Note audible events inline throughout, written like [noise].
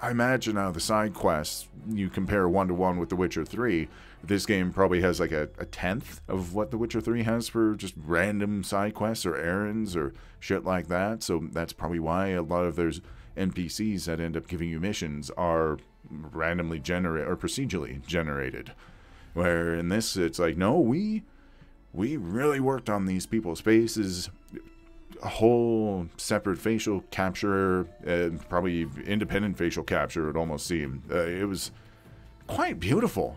I imagine now the side quests you compare one to one with The Witcher 3. This game probably has like a, a tenth of what The Witcher 3 has for just random side quests or errands or shit like that. So that's probably why a lot of those NPCs that end up giving you missions are randomly generated or procedurally generated. Where in this, it's like, no, we we really worked on these people's faces a whole separate facial capture, uh, probably independent facial capture, it almost seemed. Uh, it was quite beautiful.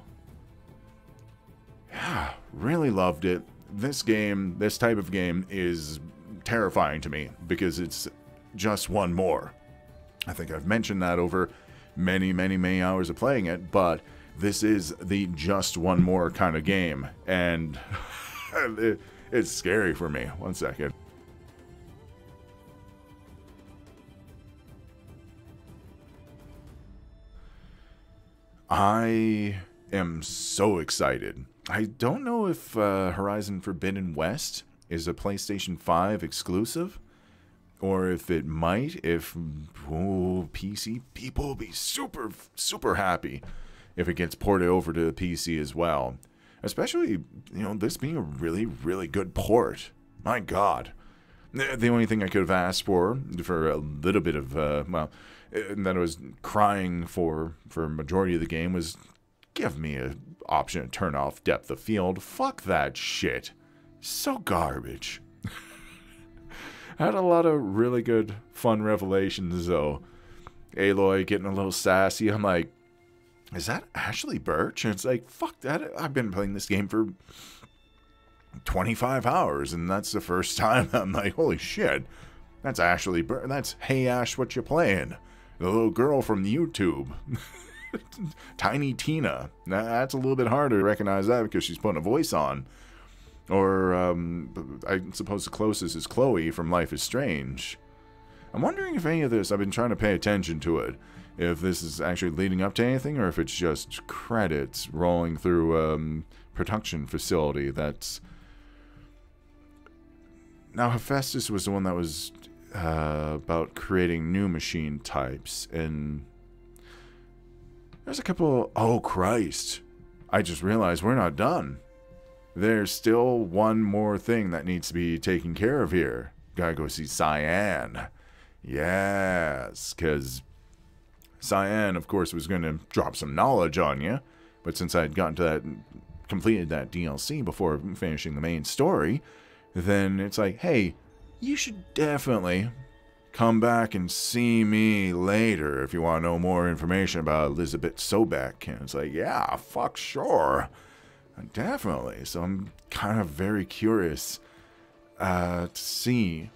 Yeah, really loved it. This game, this type of game, is terrifying to me because it's just one more. I think I've mentioned that over many, many, many hours of playing it, but this is the just one more kind of game, and [laughs] it's scary for me. One second. I am so excited. I don't know if uh, Horizon Forbidden West is a PlayStation 5 exclusive, or if it might, if oh, PC people will be super, super happy if it gets ported over to the PC as well. Especially, you know, this being a really, really good port. My God. The only thing I could have asked for, for a little bit of, uh, well, and that I was crying for for majority of the game was give me an option to turn off depth of field. Fuck that shit. So garbage. I [laughs] had a lot of really good fun revelations though. Aloy getting a little sassy. I'm like, is that Ashly Burch? And it's like, fuck that. I've been playing this game for 25 hours, and that's the first [laughs] time I'm like, holy shit. That's Ashly Burch. That's Hey Ash, what you playing? The little girl from YouTube. [laughs] Tiny Tina. That's a little bit harder to recognize that because she's putting a voice on. Or um, I suppose the closest is Chloe from Life is Strange. I'm wondering if any of this, I've been trying to pay attention to it, if this is actually leading up to anything or if it's just credits rolling through a um, production facility that's. Now, Hephaestus was the one that was uh, about creating new machine types, and there's a couple. Oh Christ! I just realized we're not done. There's still one more thing that needs to be taken care of here. Gotta go see Cyan. Yes, because Cyan, of course, was going to drop some knowledge on you. But since I had gotten to that, completed that DLC before finishing the main story, then it's like, hey, you should definitely come back and see me later if you want to know more information about Elizabeth Sobek. And it's like, yeah, fuck sure. Definitely. So I'm kind of very curious uh, to see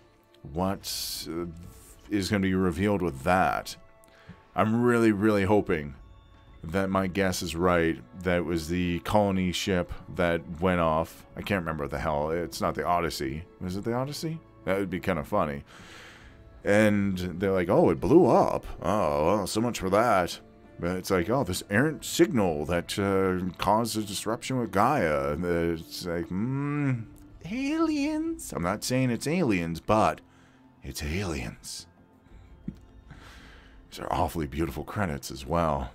what uh, is going to be revealed with that. I'm really, really hoping that my guess is right. That it was the colony ship that went off. I can't remember the hell. It's not the Odyssey. Was it the Odyssey? That would be kind of funny. And they're like, oh, it blew up. Oh, well, so much for that. But it's like, oh, this errant signal that uh, caused a disruption with Gaia. It's like, hmm, aliens? I'm not saying it's aliens, but it's aliens. [laughs] These are awfully beautiful credits as well.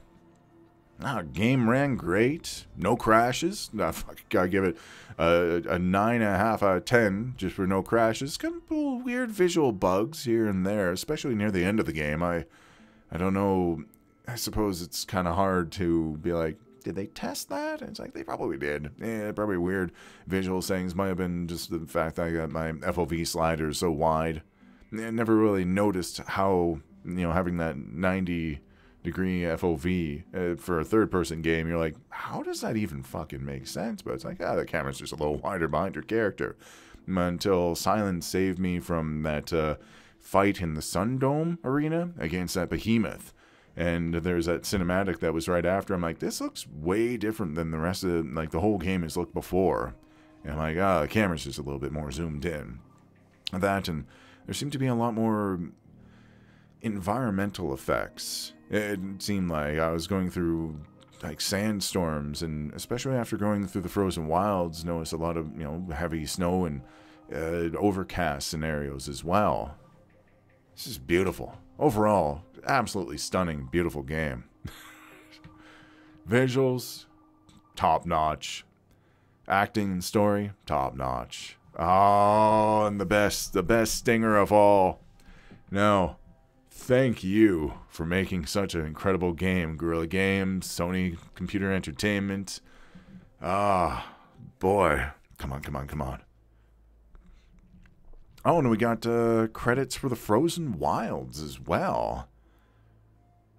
Ah, game ran great. No crashes. I gotta give it a, nine and a half out of ten just for no crashes. Couple weird visual bugs here and there, especially near the end of the game. I, I don't know. I suppose it's kind of hard to be like, did they test that? And it's like they probably did. Yeah, probably weird visual things. Might have been just the fact that I got my FOV sliders so wide. I never really noticed how you know having that 90 degree FOV uh, for a third person game, you're like, how does that even fucking make sense? But it's like, ah, the camera's just a little [laughs] wider behind your character. Until Silence saved me from that uh, fight in the Sundome arena against that behemoth. And there's that cinematic that was right after. I'm like, this looks way different than the rest of the, like the whole game has looked before. And I'm like, ah, the camera's just a little bit more zoomed in. That and there seemed to be a lot more environmental effects it seemed like I was going through like sandstorms, and especially after going through the frozen wilds, noticed a lot of you know heavy snow and uh, overcast scenarios as well. This is beautiful. Overall, absolutely stunning, beautiful game. [laughs] Visuals, top notch. Acting and story, top notch. Oh, and the best, the best stinger of all. No, thank you for making such an incredible game, Guerrilla Games, Sony Computer Entertainment. Ah, boy. Come on, come on, come on. Oh, and we got uh, credits for the Frozen Wilds as well.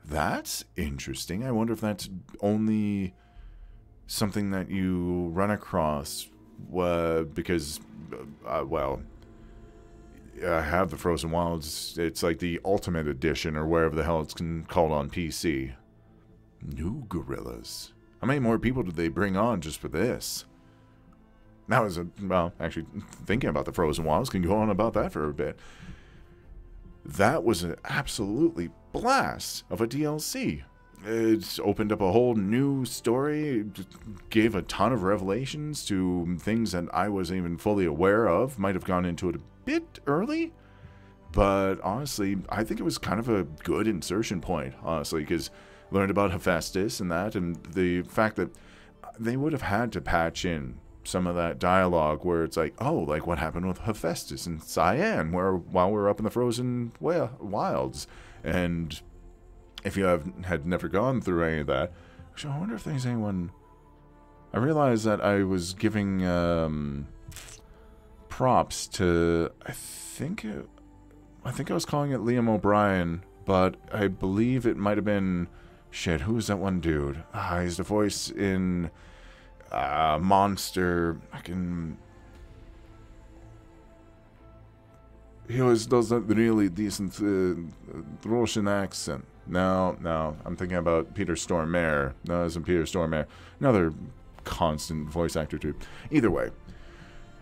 That's interesting. I wonder if that's only something that you run across uh, because, uh, well, I have the Frozen Wilds. It's like the Ultimate Edition or wherever the hell it's called on PC. New Guerrillas. How many more people did they bring on just for this? That was a well, actually thinking about the Frozen Wilds can go on about that for a bit. That was an absolutely blast of a DLC. It opened up a whole new story, gave a ton of revelations to things that I wasn't even fully aware of. Might have gone into it a bit early, but honestly, I think it was kind of a good insertion point, honestly, because learned about Hephaestus and that, and the fact that they would have had to patch in some of that dialogue where it's like, oh, like what happened with Hephaestus and Cyan, where while we were up in the frozen wilds, and if you have had never gone through any of that, actually, I wonder if there's anyone. I realized that I was giving um, props to. I think it, I think I was calling it Liam O'Brien, but I believe it might have been. Shit, who's that one dude? Ah, he's the voice in uh, Monster. I can. He always does a really decent uh, Russian accent. No, no, I'm thinking about Peter Stormare. No, it isn't Peter Stormare. Another constant voice actor too. Either way,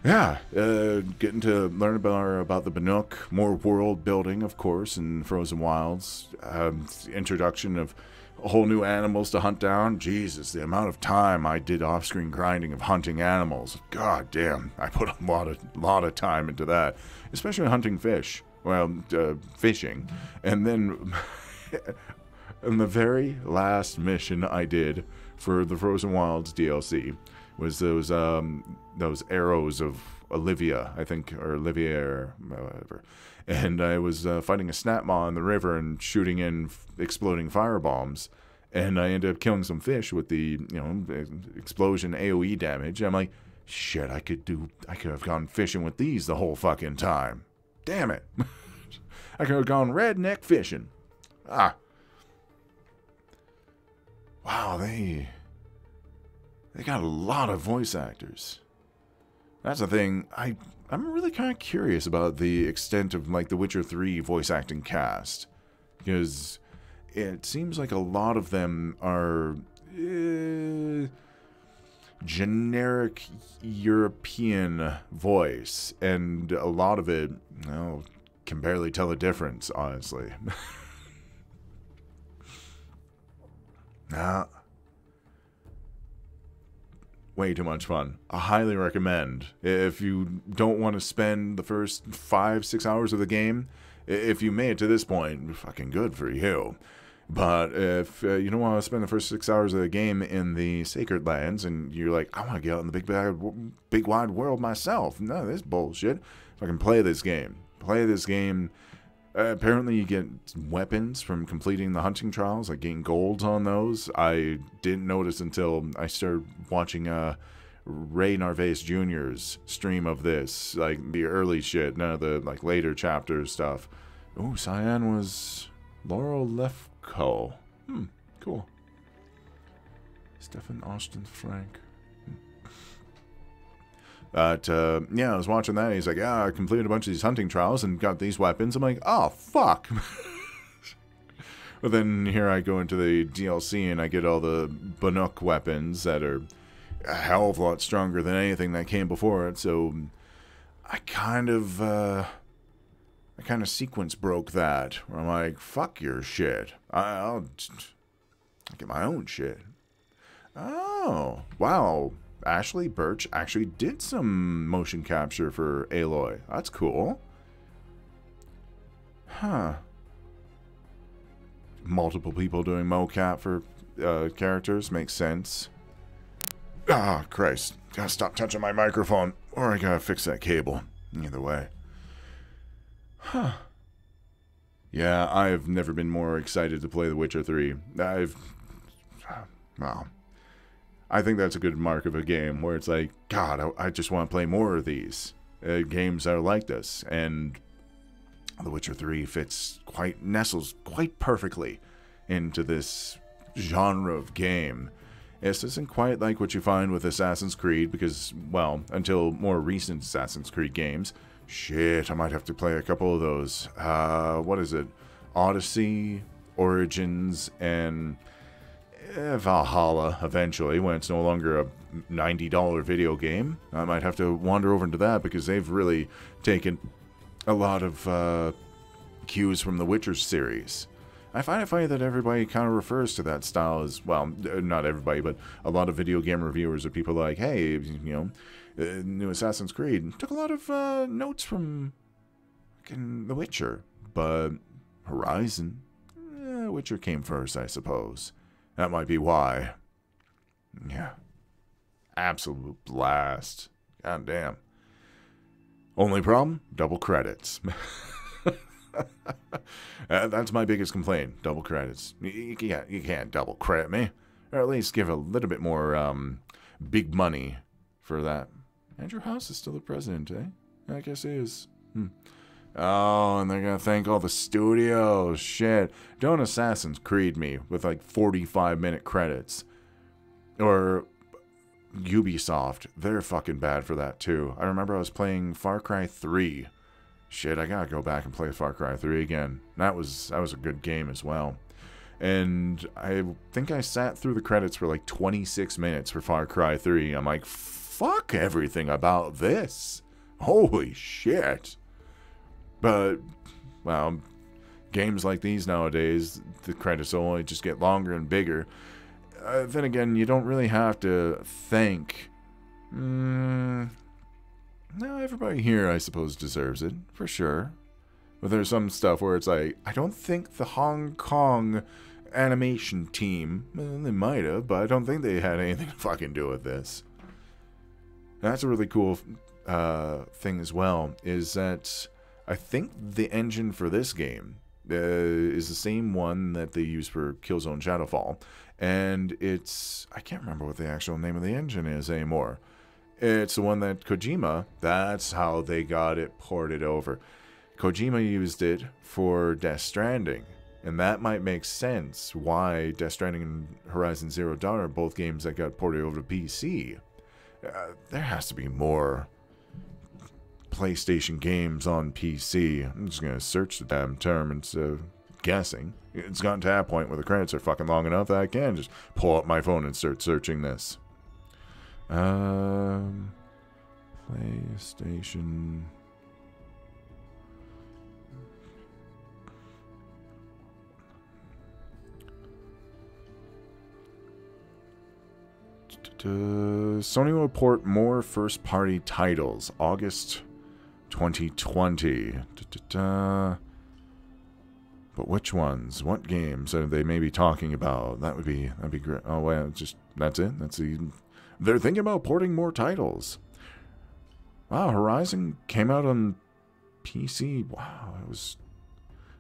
yeah, uh, getting to learn about about the Banuk, more world building, of course, in Frozen Wilds. Um, introduction of whole new animals to hunt down. Jesus, the amount of time I did off-screen grinding of hunting animals. God damn, I put a lot of lot of time into that, especially hunting fish. Well, uh, fishing, and then [laughs] in the very last mission I did for the Frozen Wilds DLC was those um, those arrows of Olivia, I think, or Olivia, or whatever. And I was uh, fighting a snapmaw in the river and shooting in exploding fire bombs. And I ended up killing some fish with the, you know, explosion AoE damage. I'm like, shit, I could do, I could have gone fishing with these the whole fucking time. Damn it. [laughs] I could have gone redneck fishing. Ah. Wow, they, they got a lot of voice actors. That's the thing. I I'm really kind of curious about the extent of like the Witcher 3 voice acting cast because it seems like a lot of them are uh, generic European voice and a lot of it well, can barely tell the difference honestly. [laughs] now way too much fun. I highly recommend. If you don't want to spend the first five, six hours of the game, if you made it to this point, fucking good for you. But if uh, you don't want to spend the first six hours of the game in the Sacred Lands and you're like, I want to get out in the big, bad, big wide world myself, no, this bullshit. If I can play this game, play this game uh, apparently, you get weapons from completing the hunting trials, like getting golds on those. I didn't notice until I started watching uh, Ray Narvaez Jr.'s stream of this, like the early shit, none of the like later chapter stuff. Oh, Cyan was Laurel Lefkow. Hmm, cool. Stefan Austin Frank. But uh, yeah, I was watching that. he's like, "Yeah, I completed a bunch of these hunting trials and got these weapons." I'm like, "Oh fuck!" [laughs] but then here I go into the DLC and I get all the Banuk weapons that are a hell of a lot stronger than anything that came before it. So I kind of, uh, I kind of sequence broke that. Where I'm like, "Fuck your shit! I'll, I'll get my own shit." Oh wow! Ashly Burch actually did some motion capture for Aloy. That's cool. Huh. Multiple people doing mocap for uh, characters makes sense. Ah, Christ. Gotta stop touching my microphone, or I gotta fix that cable. Either way. Huh. Yeah, I've never been more excited to play The Witcher 3. I've. Well. I think that's a good mark of a game where it's like, God, I, I just want to play more of these uh, games that are like this. And The Witcher 3 fits quite, nestles quite perfectly into this genre of game. This isn't quite like what you find with Assassin's Creed because, well, until more recent Assassin's Creed games, shit, I might have to play a couple of those. Uh, what is it? Odyssey, Origins, and Valhalla eventually when it's no longer a $90 video game. I might have to wander over into that because they've really taken a lot of uh, cues from the Witcher series. I find it funny that everybody kind of refers to that style as well. Not everybody, but a lot of video game reviewers are people like, "Hey, you know, uh, new Assassin's Creed took a lot of uh, notes from The Witcher, but Horizon, eh, Witcher came first, I suppose. That might be why. Yeah, absolute blast. God damn. Only problem: double credits. [laughs] uh, that's my biggest complaint. Double credits. You, can't, you can't double credit me. Or at least give a little bit more um, big money for that. Andrew House is still the president, eh? I guess he is. Hmm. Oh, and they're gonna thank all the studios. Shit. Don't Assassin's Creed me with like 45 minute credits. Or Ubisoft. They're fucking bad for that too. I remember I was playing Far Cry 3 shit, I gotta go back and play Far Cry 3 again. That was that was a good game as well. And I think I sat through the credits for like 26 minutes for Far Cry 3. I'm like, fuck everything about this. Holy shit. But, well, games like these nowadays, the credits only just get longer and bigger. Uh, then again, you don't really have to thank. Mm, everybody here, I suppose, deserves it, for sure. But there's some stuff where it's like, I don't think the Hong Kong animation team, well, they might have, but I don't think they had anything to fucking do with this. That's a really cool uh, thing as well, is that I think the engine for this game uh, is the same one that they use for Killzone Shadowfall. And it's, I can't remember what the actual name of the engine is anymore. It's the one that Kojima, that's how they got it ported over. Kojima used it for Death Stranding. And that might make sense why Death Stranding and Horizon Zero Dawn are both games that got ported over to PC. Uh, there has to be more PlayStation games on PC. I'm just to search the damn term instead of guessing. It's gotten to that point where the credits are fucking long enough that I can just pull up my phone and start searching this. Um, PlayStation. Sony will report more first party titles August 2020. But which ones? What games are they maybe talking about? That would be that'd be great. Oh well, just that's it. That's the they're thinking about porting more titles. Wow, Horizon came out on PC. Wow, it was.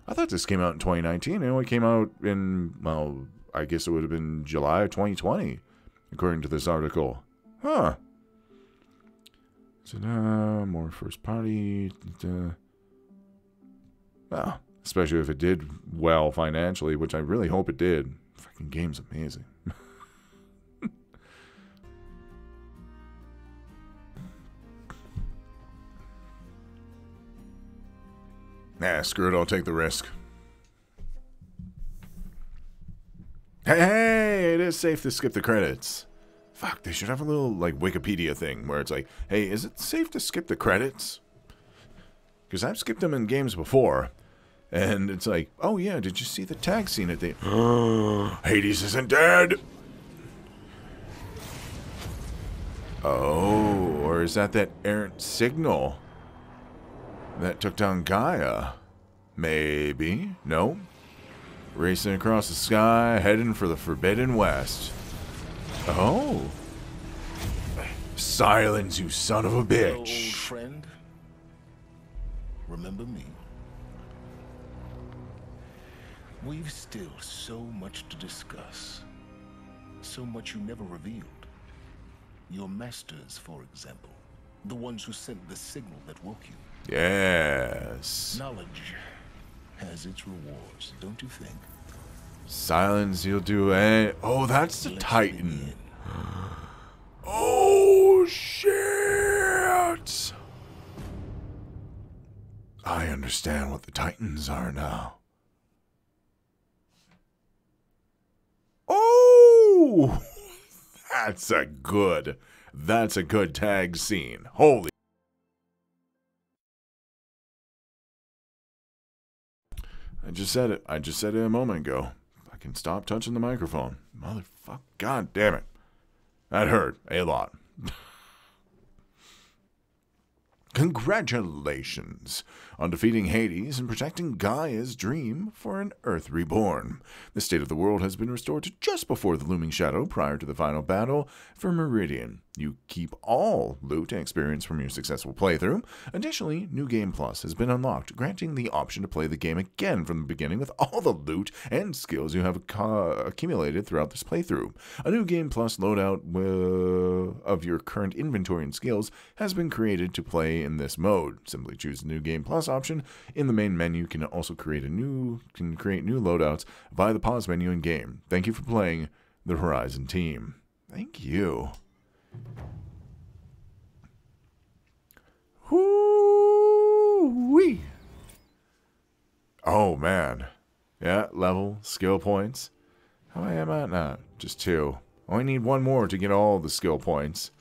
I thought this came out in 2019. It only came out in, well, I guess it would have been July of 2020, according to this article. Huh. Ta-da, more first party. Ta-da. Well, especially if it did well financially, which I really hope it did. Fucking game's amazing. [laughs] Nah, screw it. I'll take the risk. Hey, hey, it is safe to skip the credits. Fuck, they should have a little, like, Wikipedia thing where it's like, hey, is it safe to skip the credits? Because I've skipped them in games before. And it's like, oh yeah, did you see the tag scene at the... [gasps] Hades isn't dead! Oh, or is that that errant signal? that took down Gaia. Maybe. No. Racing across the sky, heading for the Forbidden West. Oh. Silence, you son of a Hello, old bitch. friend. Remember me? We've still so much to discuss. So much you never revealed. Your masters, for example. The ones who sent the signal that woke you. Yes. Knowledge has its rewards, don't you think? Silence, you'll do it. Oh, that's the Titan. Oh, shit. I understand what the Titans are now. Oh, [laughs] that's a good, that's a good tag scene. Holy. I just said it. I just said it a moment ago. Can stop touching the microphone. Motherfucker. God damn it. That hurt a lot. [laughs] Congratulations on defeating Hades and protecting Gaia's dream for an Earth reborn. The state of the world has been restored to just before the looming shadow prior to the final battle for Meridian. You keep all loot and experience from your successful playthrough. Additionally, New Game Plus has been unlocked, granting the option to play the game again from the beginning with all the loot and skills you have accu- accumulated throughout this playthrough. A New Game Plus loadout wi- of your current inventory and skills has been created to play in this mode. Simply choose New Game Plus option in the main menu. You can also create a new can create new loadouts via the pause menu in game. Thank you for playing the Horizon team. Thank you. Whoo-wee. Oh man. Yeah, level, skill points. How I am at now? Just two. Only need one more to get all the skill points.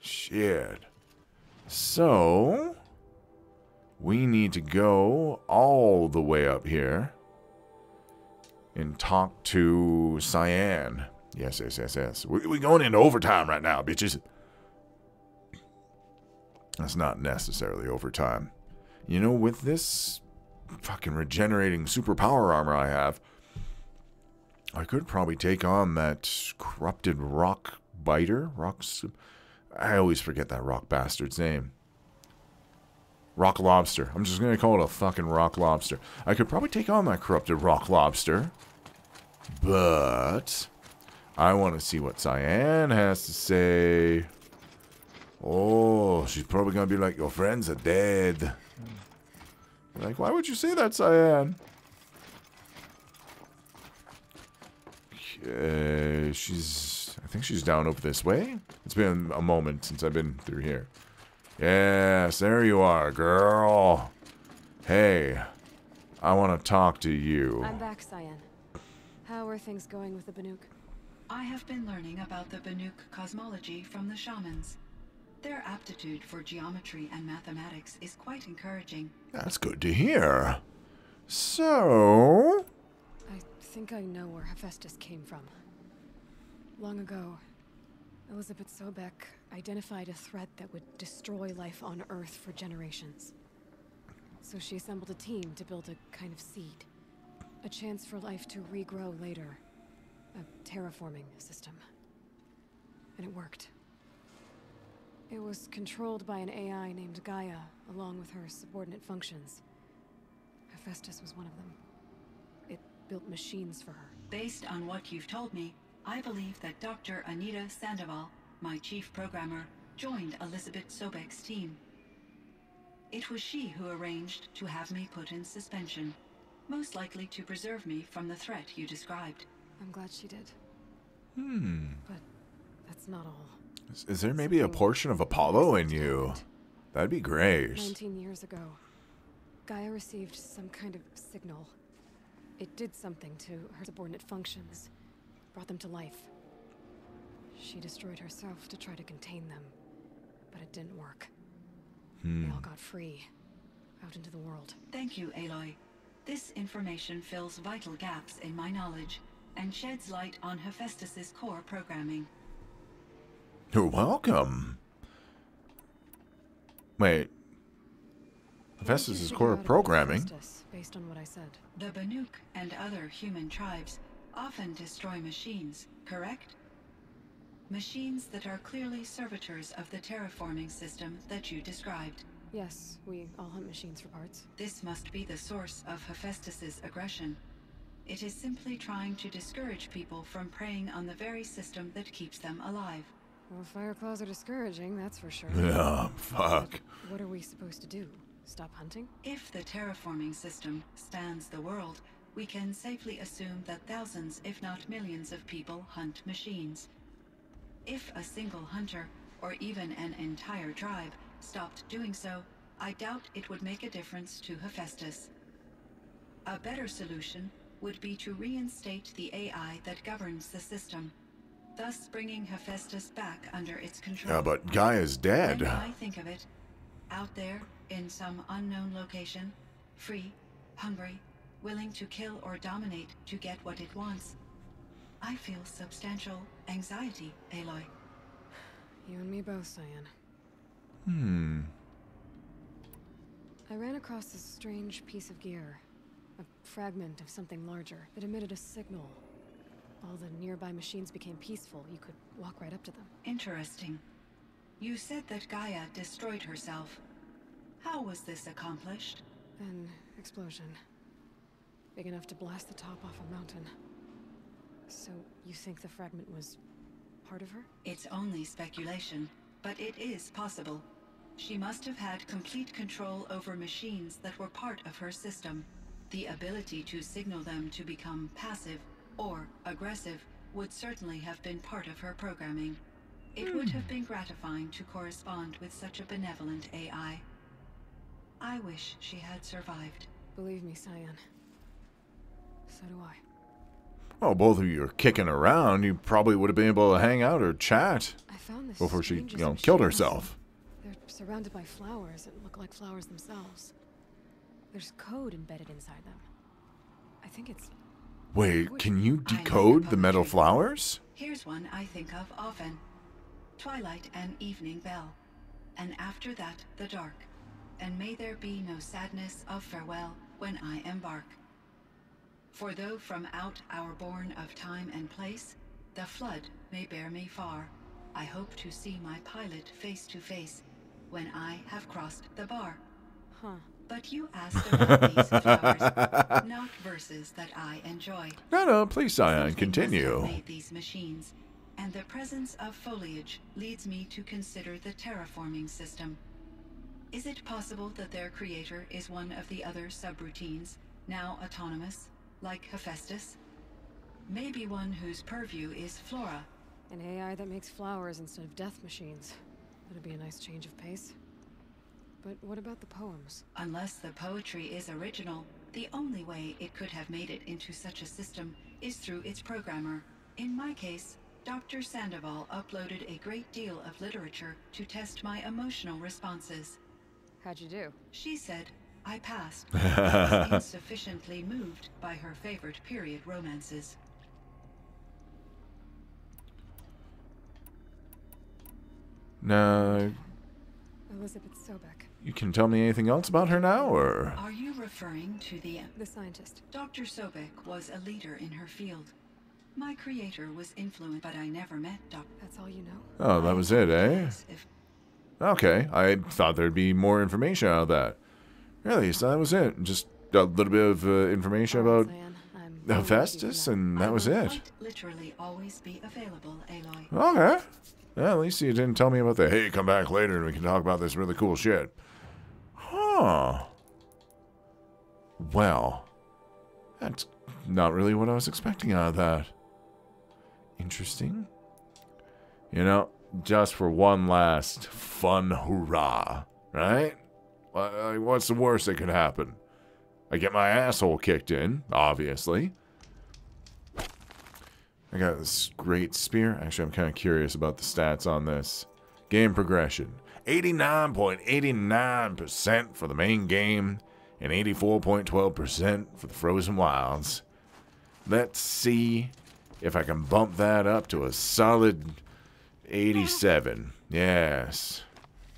Shit. So, we need to go all the way up here and talk to Cyan. Yes, yes, yes, yes. We, we going into overtime right now, bitches. That's not necessarily overtime. You know, with this fucking regenerating superpower armor I have, I could probably take on that corrupted rock biter. Rocks. I always forget that rock bastard's name. Rock lobster. I'm just gonna call it a fucking rock lobster. I could probably take on that corrupted rock lobster. But I want to see what Cyan has to say. Oh, she's probably gonna be like, your friends are dead. Like, why would you say that, Cyan? Okay, she's. I think she's down over this way. It's been a moment since I've been through here. Yes, there you are, girl. Hey, I want to talk to you. I'm back, Cyan. How are things going with the Banuk? I have been learning about the Banuk cosmology from the shamans. Their aptitude for geometry and mathematics is quite encouraging. That's good to hear. So, I think I know where Hephaestus came from. Long ago, Elizabeth Sobek identified a threat that would destroy life on Earth for generations. So she assembled a team to build a kind of seed. A chance for life to regrow later. A terraforming system. And it worked. It was controlled by an AI named Gaia, along with her subordinate functions. Hephaestus was one of them. It built machines for her. Based on what you've told me, I believe that Dr. Anita Sandoval, my chief programmer, joined Elizabeth Sobek's team. It was she who arranged to have me put in suspension, most likely to preserve me from the threat you described. I'm glad she did. hmm. But that's not all. Is, is there maybe a portion of Apollo in you? That'd be great. 19 years ago, Gaia received some kind of signal. It did something to her subordinate functions, brought them to life. She destroyed herself to try to contain them, but it didn't work. Hmm. They all got free, out into the world. Thank you, Aloy. This information fills vital gaps in my knowledge and sheds light on Hephaestus's core programming. You're welcome. Wait. Hephaestus' What core figure out about programming. Hephaestus, based on what I said. The Banuk and other human tribes often destroy machines, correct? Machines that are clearly servitors of the terraforming system that you described. Yes, we all hunt machines for parts. This must be the source of Hephaestus's aggression. It is simply trying to discourage people from preying on the very system that keeps them alive. Well, fire claws are discouraging, that's for sure. [laughs] Yeah, fuck. What are we supposed to do? Stop hunting? If the terraforming system stands the world, we can safely assume that thousands, if not millions, of people hunt machines. If a single hunter, or even an entire tribe, stopped doing so, I doubt it would make a difference to Hephaestus. A better solution would be to reinstate the AI that governs the system, thus bringing Hephaestus back under its control. Yeah, but Gaia's dead. When I think of it, out there in some unknown location, free, hungry, willing to kill or dominate to get what it wants, I feel substantial anxiety, Aloy. You and me both, Cyan. Hmm. I ran across this strange piece of gear. A fragment of something larger that emitted a signal. All the nearby machines became peaceful. You could walk right up to them. Interesting. You said that Gaia destroyed herself. How was this accomplished? An explosion. Big enough to blast the top off a mountain. So, you think the fragment was part of her? It's only speculation, but it is possible. She must have had complete control over machines that were part of her system. The ability to signal them to become passive or aggressive would certainly have been part of her programming. It would hmm. have been gratifying to correspond with such a benevolent AI. I wish she had survived. Believe me, Cyan. So do I. Well, both of you are kicking around. You probably would have been able to hang out or chat I found this before she, you know, killed herself. They're surrounded by flowers that look like flowers themselves. There's code embedded inside them. I think it's Wait, can you decode the metal flowers? Here's one I think of often. Twilight and evening bell. And after that, the dark. And may there be no sadness of farewell when I embark. For though from out our bourne of time and place, the flood may bear me far, I hope to see my pilot face to face when I have crossed the bar. huh. But you asked about these [laughs] flowers, not verses that I enjoy. No, no, please, Cyan, Something must have continue. made these machines, and the presence of foliage leads me to consider the terraforming system. Is it possible that their creator is one of the other subroutines, now autonomous, like Hephaestus? Maybe one whose purview is flora. An AI that makes flowers instead of death machines. That'd be a nice change of pace. But what about the poems? Unless the poetry is original, the only way it could have made it into such a system is through its programmer. In my case, Dr. Sandoval uploaded a great deal of literature to test my emotional responses. How'd you do? She said I passed. [laughs] I was insufficiently moved by her favorite period romances. Now, Elizabeth Sobek, you can tell me anything else about her now, or? Are you referring to the the scientist. Dr. Sobek was a leader in her field. My creator was influenced, but I never met Dr. That's all you know? Oh, that was it, eh? If Okay, I thought there'd be more information out of that. Really, so that was it. Just a little bit of uh, information about [laughs] Hephaestus, and that was it. literally always be available, Aloy. Okay. Yeah, at least you didn't tell me about the hey, come back later and we can talk about this really cool shit. Huh. Well, that's not really what I was expecting out of that. Interesting. You know, just for one last fun hurrah, right? Wha- What's the worst that could happen? I get my asshole kicked in, obviously. I got this great spear. Actually, I'm kind of curious about the stats on this. Game progression 89.89% for the main game and 84.12% for the Frozen Wilds. Let's see if I can bump that up to a solid 87. Yes.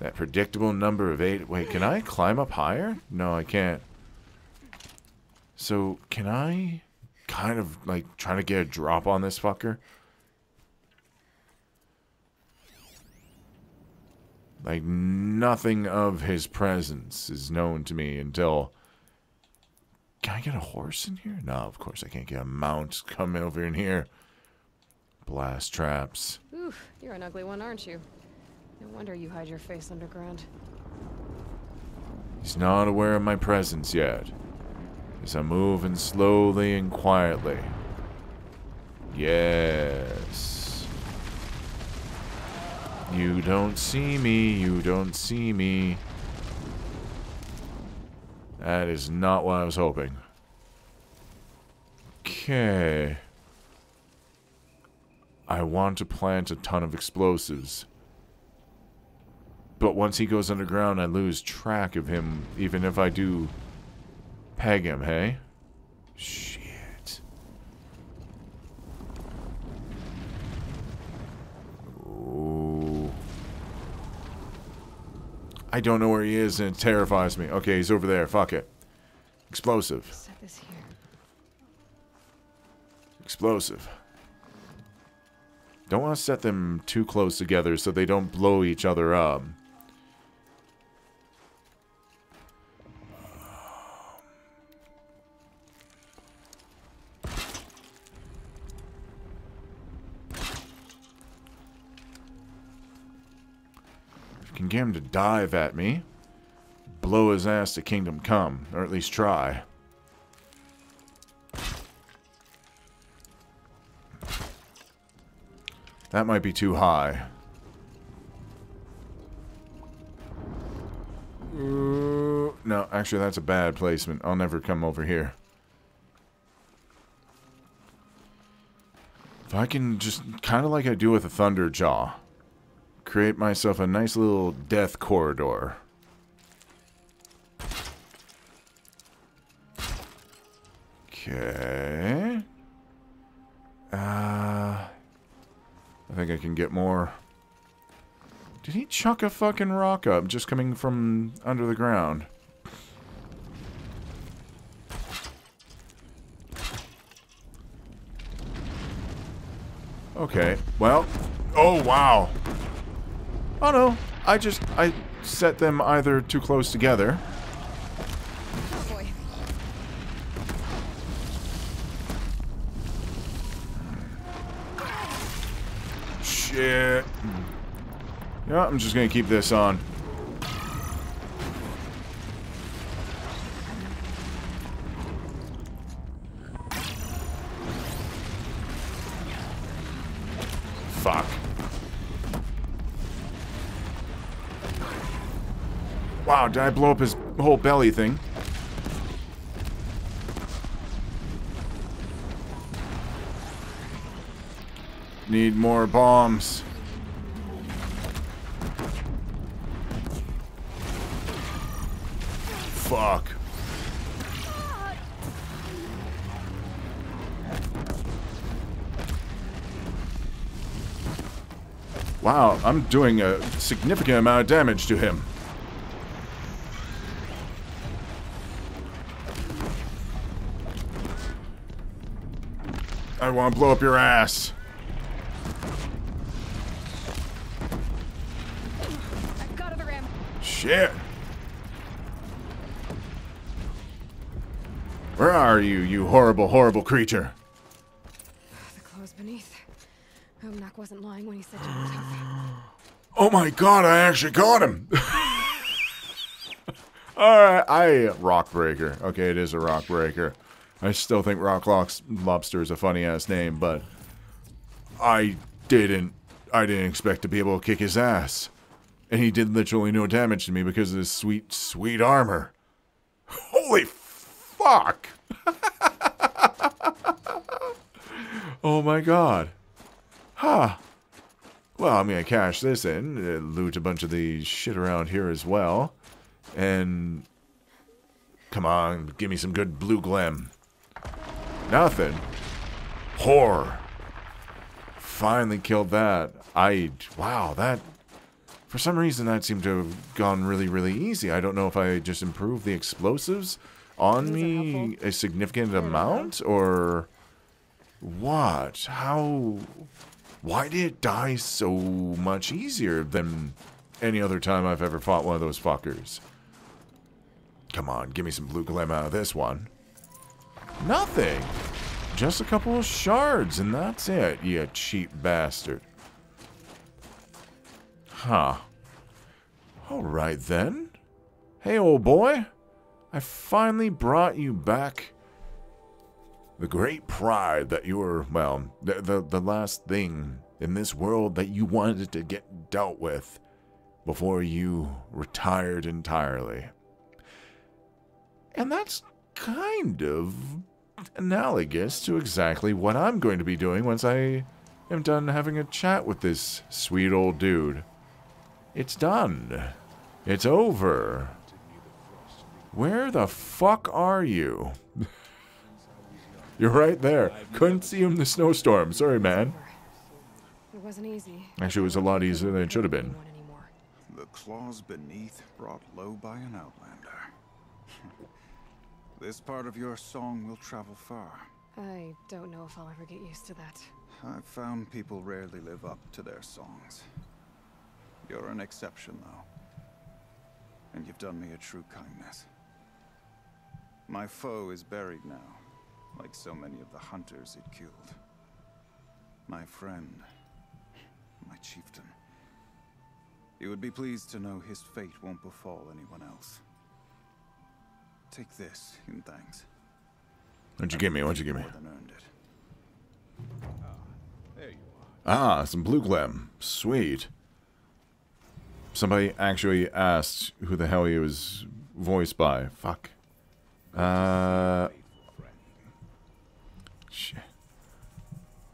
That predictable number of eight. Wait, can I climb up higher? No, I can't. So, can I kind of like try to get a drop on this fucker? Like, nothing of his presence is known to me until. Can I get a horse in here? No, of course I can't get a mount Come over in here. Blast traps. Oof, you're an ugly one, aren't you? No wonder you hide your face underground. He's not aware of my presence yet. As I'm moving slowly and quietly. Yes. You don't see me, you don't see me. That is not what I was hoping. Okay. I want to plant a ton of explosives. But once he goes underground, I lose track of him, even if I do peg him, hey? Shit. Ooh. I don't know where he is, and it terrifies me. Okay, he's over there. Fuck it. Explosive. Set this here. Explosive. Don't want to set them too close together so they don't blow each other up. Can get him to dive at me, blow his ass to kingdom come, or at least try. That might be too high. Ooh, no, actually, that's a bad placement. I'll never come over here. If I can just, kind of like I do with a Thunder Jaw, create myself a nice little death corridor. Okay. Uh, I think I can get more. Did he chuck a fucking rock up just coming from under the ground? Okay, well. Oh, wow. Oh, no. I just, I set them either too close together. Oh boy. Shit. Hmm. Yeah, I'm just gonna keep this on. Did I blow up his whole belly thing? Need more bombs. Fuck. Wow, I'm doing a significant amount of damage to him. Want to blow up your ass. I've got other ammo. Shit. Where are you, you horrible, horrible creature? Ah, the clothes beneath. Omnak wasn't lying when he said you were tough. Oh my god, I actually got him! [laughs] Alright, I rock breaker. Okay, it is a rock breaker. I still think rock lobster is a funny ass name, but I didn't I didn't expect to be able to kick his ass. And he did literally no damage to me because of his sweet, sweet armor. Holy fuck! [laughs] oh my god. Huh. Well, I'm gonna cash this in, uh, loot a bunch of the shit around here as well, and come on, give me some good blue glam. Nothing. Horror. Finally killed that. I wow that For some reason, that seemed to have gone really, really easy. I don't know if I just improved the explosives on me a significant Here we go. amount, or what? How? Why did it die so much easier than any other time I've ever fought one of those fuckers? Come on, give me some blue glim out of this one. Nothing. Just a couple of shards, and that's it, you cheap bastard. Huh. Alright then. Hey, old boy. I finally brought you back the great pride that you were, well, the, the, the last thing in this world that you wanted to get dealt with before you retired entirely. And that's kind of analogous to exactly what I'm going to be doing once I am done having a chat with this sweet old dude. It's done. It's over. Where the fuck are you? [laughs] You're right there. Couldn't see him in the snowstorm. Sorry, man. It wasn't easy. Actually, it was a lot easier than it should have been. The claws beneath brought low by an outlander. [laughs] this part of your song will travel far. I don't know if I'll ever get used to that. I've found people rarely live up to their songs. You're an exception, though. And you've done me a true kindness. My foe is buried now, like so many of the hunters it killed. My friend, my chieftain. You would be pleased to know his fate won't befall anyone else. Take this in thanks. What'd you give me? What'd you give me? More than earned it. Ah, some blue gleam. Sweet. Somebody actually asked who the hell he was voiced by. Fuck. Uh. Shit.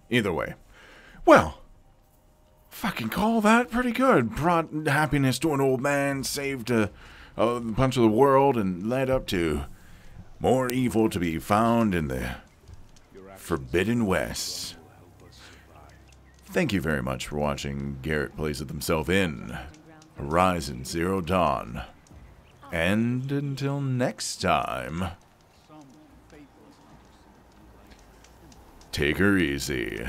Either way. Well. Fucking call that pretty good. Brought happiness to an old man, saved a, a punch of the world, and led up to more evil to be found in the Forbidden West. Thank you very much for watching Garett Plays It Himself in Horizon Zero Dawn. And until next time, take her easy.